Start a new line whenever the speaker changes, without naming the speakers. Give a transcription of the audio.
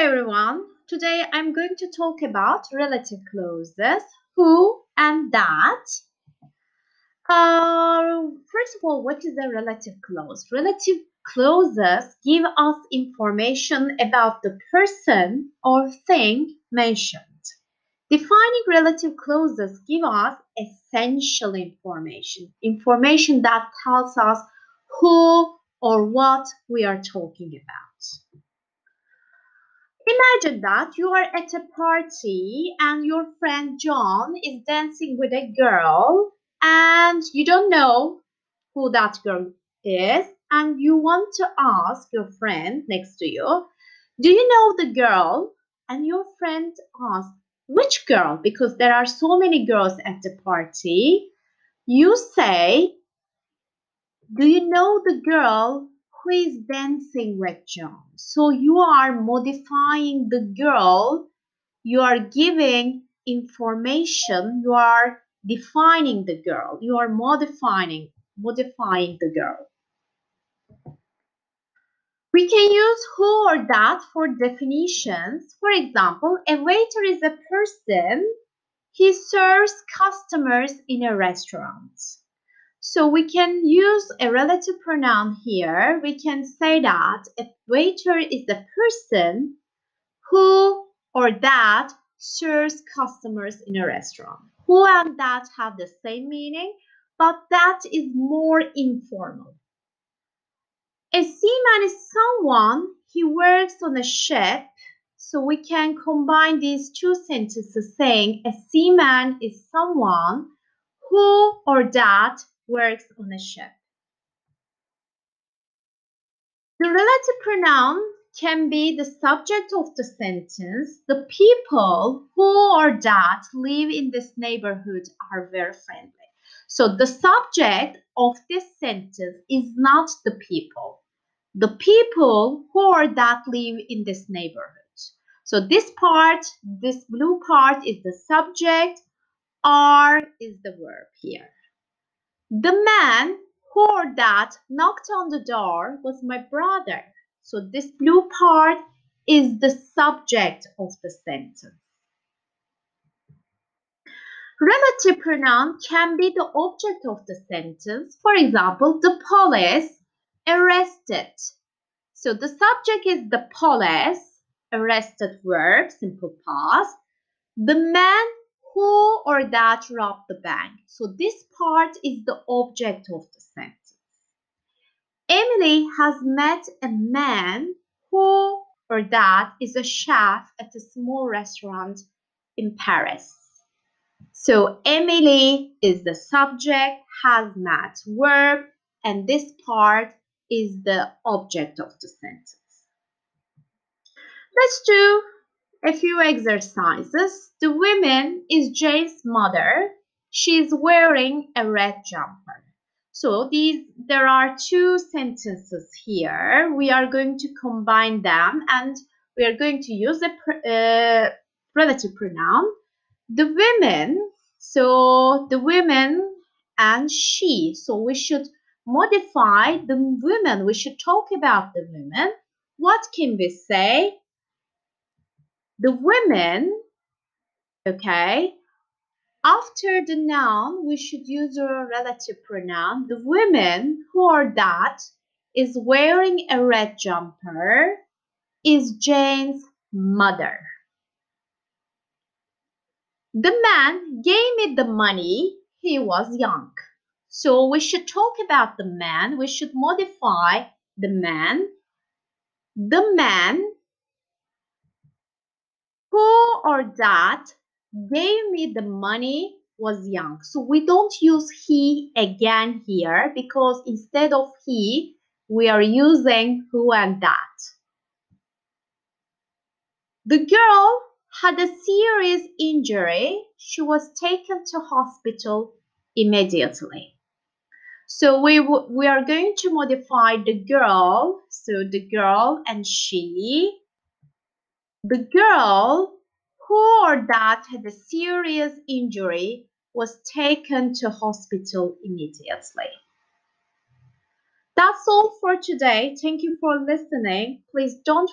everyone. Today I'm going to talk about relative clauses, who and that. Uh, first of all, what is a relative clause? Relative clauses give us information about the person or thing mentioned. Defining relative clauses give us essential information, information that tells us who or what we are talking about. Imagine that you are at a party and your friend John is dancing with a girl and you don't know who that girl is and you want to ask your friend next to you, do you know the girl? And your friend asks, which girl? Because there are so many girls at the party. You say, do you know the girl who is dancing with John. So you are modifying the girl, you are giving information, you are defining the girl, you are modifying modifying the girl. We can use who or that for definitions. For example, a waiter is a person. He serves customers in a restaurant. So we can use a relative pronoun here. We can say that a waiter is the person who or that serves customers in a restaurant. Who and that have the same meaning, but that is more informal. A seaman is someone he works on a ship. So we can combine these two sentences saying a seaman is someone who or that works on a ship. The relative pronoun can be the subject of the sentence. The people who or that live in this neighborhood are very friendly. So the subject of this sentence is not the people. The people who or that live in this neighborhood. So this part, this blue part is the subject. Are is the verb here. The man who that knocked on the door was my brother. So this blue part is the subject of the sentence. Relative pronoun can be the object of the sentence. For example, the police arrested. So the subject is the police, arrested verb, simple past. The man who or that robbed the bank. So this part is the object of the sentence. Emily has met a man who or that is a chef at a small restaurant in Paris. So Emily is the subject, has met verb, and this part is the object of the sentence. Let's do a few exercises. The woman is Jane's mother. She's wearing a red jumper. So these there are two sentences here. We are going to combine them and we are going to use a uh, relative pronoun. The women, so the women and she. So we should modify the women. We should talk about the women. What can we say? The women, okay, after the noun, we should use a relative pronoun. The women who are that is wearing a red jumper is Jane's mother. The man gave me the money. He was young. So we should talk about the man. We should modify the man. The man who or that gave me the money was young. So we don't use he again here because instead of he, we are using who and that. The girl had a serious injury. She was taken to hospital immediately. So we, we are going to modify the girl. So the girl and she. The girl who that had a serious injury was taken to hospital immediately. That's all for today. Thank you for listening. Please don't